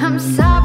I'm sorry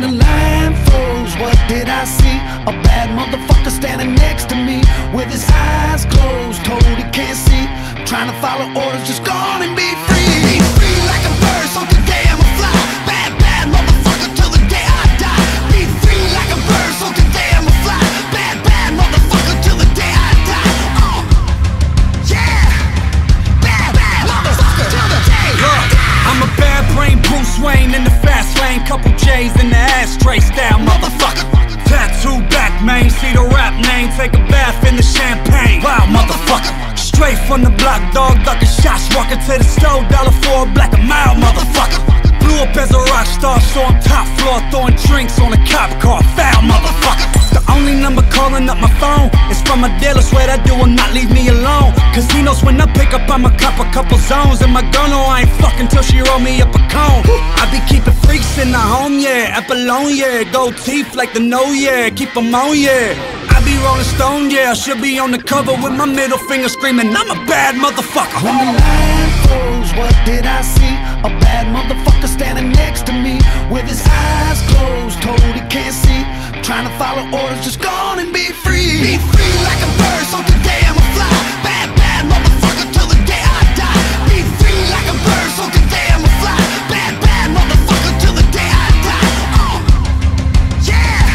The line froze, what did I see? A bad motherfucker standing next to me with his eyes closed, told he can't see. Trying to follow orders, just go on and be free. Be free like a bird, so today I'm a fly. Bad, bad motherfucker till the day I die. Be free like a bird, so today I'm a fly. Bad, bad motherfucker till the day I die. Uh, yeah. Bad, bad motherfucker till the day I die. I'm a bad brain Bruce Wayne in the lane, couple J's in the ashtray style, motherfucker. Tattoo back, man, see the rap name, take a bath in the champagne. Wow, motherfucker. Straight from the block, dog, ducking shots, walking to the stove, dollar for a black a mile, motherfucker. Blew up as a rock star, so I'm top floor, throwing drinks on a cop car, foul, motherfucker. The only number calling up my phone is from a dealer, swear that dude will not leave me alone. Cause he knows when I pick up, I'ma cop a couple zones. And my girl know I ain't fucking till she roll me up a cone. I be keeping freaks in the home, yeah. Apollonia, yeah. Gold teeth like the no, yeah. Keep 'em on, yeah. I be rolling stone, yeah. I should be on the cover with my middle finger screaming, I'm a bad motherfucker. When the line froze, what did I see? A bad motherfucker standing next to me with his eyes closed, told he can't see. Trying to follow orders, just gone and be free. Be free like a bird, so today I'm a fly. Bad, bad motherfucker till the day I die. Be free like a bird, so today I'm a fly. Bad, bad motherfucker till the day I die. Oh, yeah.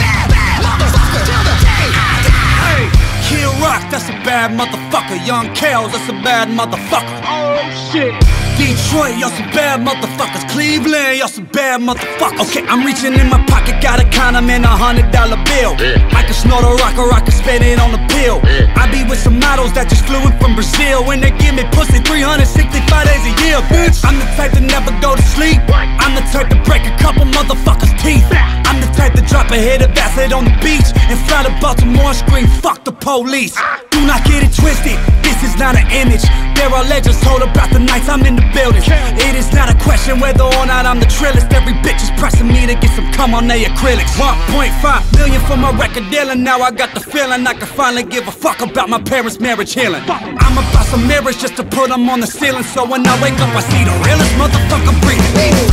Bad, bad motherfucker till the day I die. Hey, Kid Rock, that's a bad motherfucker. Young Kells, that's a bad motherfucker. Oh, shit. Detroit, y'all some bad motherfuckers. Cleveland, y'all some bad motherfuckers. Okay, I'm reaching in my pocket, got a condom and a hundred dollar bill. I can snort a rock or I can spend it on a pill. I be with some models that just flew in from Brazil. When they give me pussy 365 days a year, bitch. I'm the type to never go to sleep. I'm the type to break a couple motherfuckers' teeth. I'm the type to drop a hit of acid on the beach and fly to Baltimore and scream, fuck the police. Ah. Do not get it twisted, this is not an image. There are legends told about the nights I'm in the building. It is not a question whether or not I'm the trillest. Every bitch is pressing me to get some cum on their acrylics. 1.5 million for my record deal, and now I got the feeling I can finally give a fuck about my parents' marriage healing. I'm about some mirrors just to put them on the ceiling, so when I wake up, I see the realest motherfucker breathing.